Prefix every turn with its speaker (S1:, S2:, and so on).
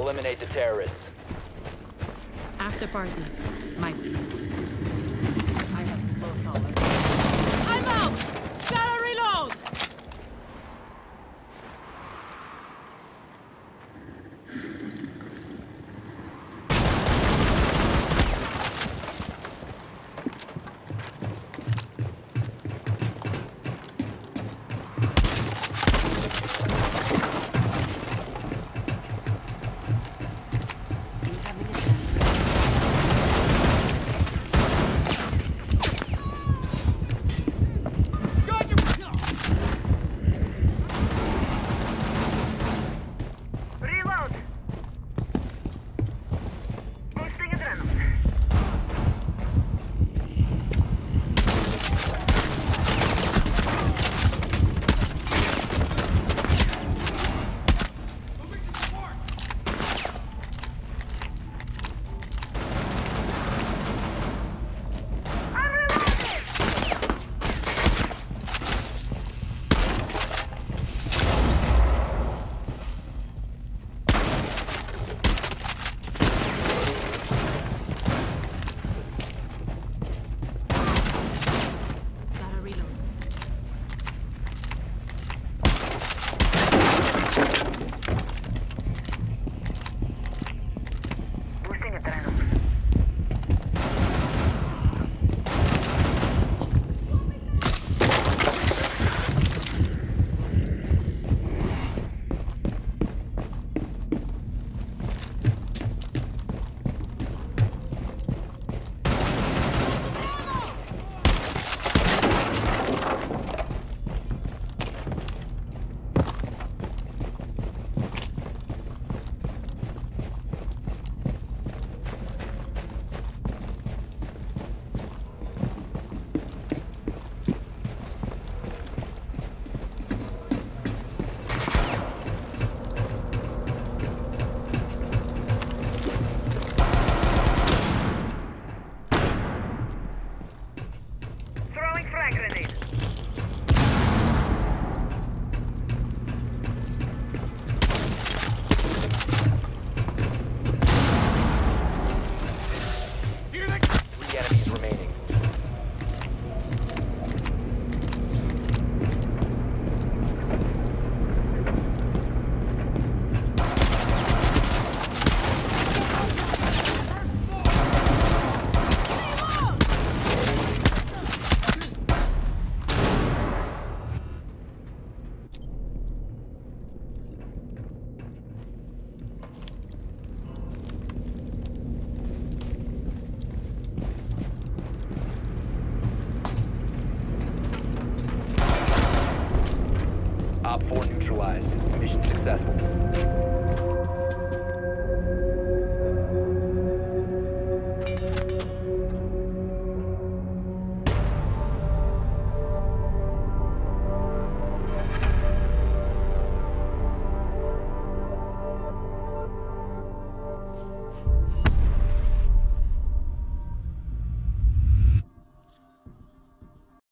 S1: Eliminate the terrorists.
S2: After party. My place. successful.